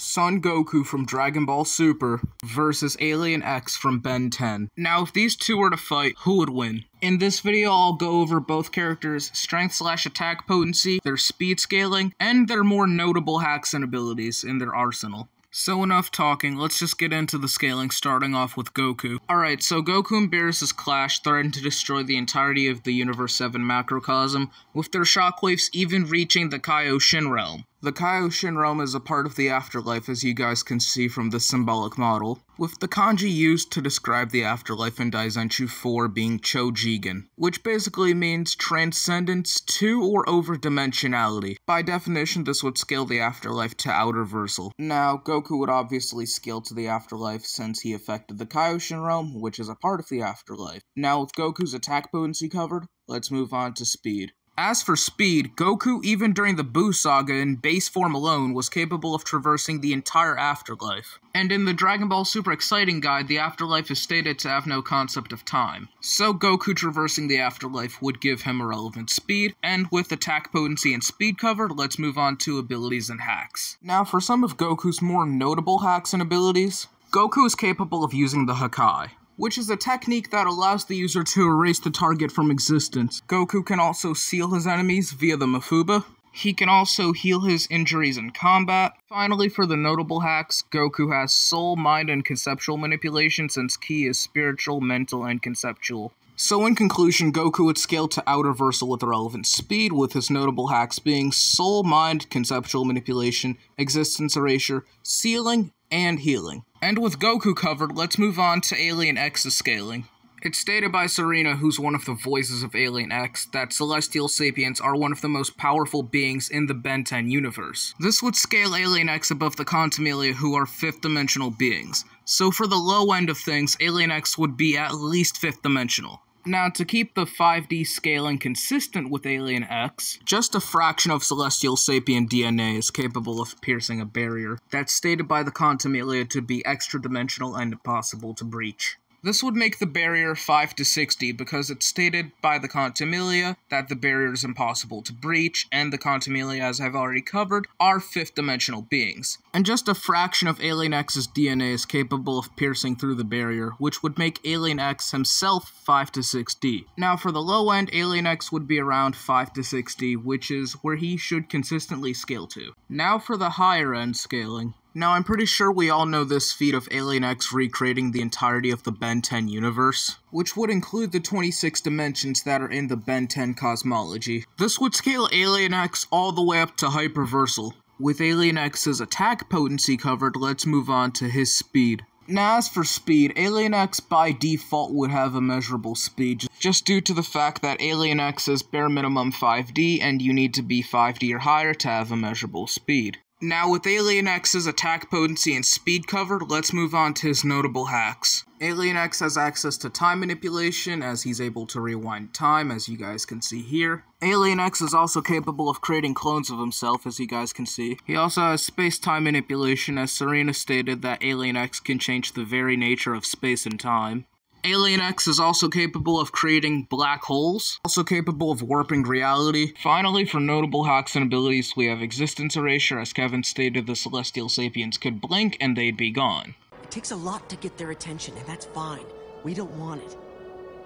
Son Goku from Dragon Ball Super versus Alien X from Ben 10. Now, if these two were to fight, who would win? In this video, I'll go over both characters' strength slash attack potency, their speed scaling, and their more notable hacks and abilities in their arsenal. So enough talking, let's just get into the scaling, starting off with Goku. Alright, so Goku and Beerus' clash threatened to destroy the entirety of the Universe 7 macrocosm, with their shockwaves even reaching the Kaioshin realm. The Kaioshin realm is a part of the afterlife as you guys can see from the symbolic model, with the kanji used to describe the afterlife in Daizenshuu 4 being Chojigen, which basically means transcendence to or over dimensionality. By definition, this would scale the afterlife to outer versal. Now, Goku would obviously scale to the afterlife since he affected the Kaioshin realm, which is a part of the afterlife. Now, with Goku's attack potency covered, let's move on to speed. As for speed, Goku, even during the Buu saga in base form alone, was capable of traversing the entire afterlife. And in the Dragon Ball Super Exciting Guide, the afterlife is stated to have no concept of time. So Goku traversing the afterlife would give him irrelevant speed, and with attack potency and speed covered, let's move on to abilities and hacks. Now for some of Goku's more notable hacks and abilities, Goku is capable of using the Hakai which is a technique that allows the user to erase the target from existence. Goku can also seal his enemies via the Mafuba. He can also heal his injuries in combat. Finally, for the notable hacks, Goku has soul, mind, and conceptual manipulation since Ki is spiritual, mental, and conceptual. So in conclusion, Goku would scale to outer versal with relevant speed, with his notable hacks being soul, mind, conceptual manipulation, existence erasure, sealing, and healing. And with Goku covered, let's move on to Alien X's scaling. It's stated by Serena, who's one of the voices of Alien X, that Celestial Sapiens are one of the most powerful beings in the Ben 10 universe. This would scale Alien X above the Contumelia, who are fifth dimensional beings. So for the low end of things, Alien X would be at least fifth dimensional. Now, to keep the 5D scaling consistent with Alien X, just a fraction of Celestial Sapien DNA is capable of piercing a barrier that's stated by the Contumelia to be extra dimensional and impossible to breach. This would make the barrier 5 to 6D because it's stated by the Contumelia that the barrier is impossible to breach, and the Contumelia, as I've already covered, are fifth dimensional beings. And just a fraction of Alien X's DNA is capable of piercing through the barrier, which would make Alien X himself 5 to 6D. Now, for the low end, Alien X would be around 5 to 6D, which is where he should consistently scale to. Now for the higher end scaling. Now, I'm pretty sure we all know this feat of Alien X recreating the entirety of the Ben 10 universe, which would include the 26 dimensions that are in the Ben 10 cosmology. This would scale Alien X all the way up to Hyperversal. With Alien X's attack potency covered, let's move on to his speed. Now, as for speed, Alien X by default would have a measurable speed, just due to the fact that Alien X is bare minimum 5D and you need to be 5D or higher to have a measurable speed. Now, with Alien X's attack potency and speed covered, let's move on to his notable hacks. Alien X has access to time manipulation, as he's able to rewind time, as you guys can see here. Alien X is also capable of creating clones of himself, as you guys can see. He also has space-time manipulation, as Serena stated that Alien X can change the very nature of space and time. Alien X is also capable of creating black holes, also capable of warping reality. Finally, for notable hacks and abilities, we have Existence Erasure, as Kevin stated the Celestial Sapiens could blink and they'd be gone. It takes a lot to get their attention, and that's fine. We don't want it.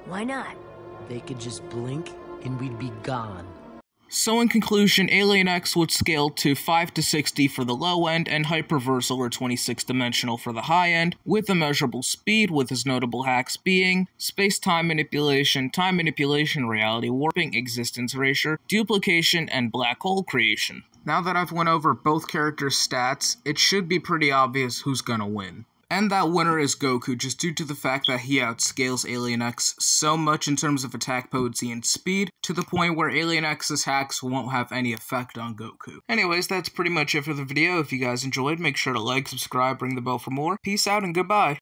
Why not? They could just blink, and we'd be gone. So in conclusion, Alien X would scale to 5 to 6D for the low end and Hyperversal or 26 dimensional for the high end, with a measurable speed with his notable hacks being space-time manipulation, time manipulation, reality warping, existence erasure, duplication, and black hole creation. Now that I've went over both characters' stats, it should be pretty obvious who's gonna win. And that winner is Goku, just due to the fact that he outscales Alien X so much in terms of attack potency and speed, to the point where Alien X's hacks won't have any effect on Goku. Anyways, that's pretty much it for the video. If you guys enjoyed, make sure to like, subscribe, ring the bell for more. Peace out and goodbye.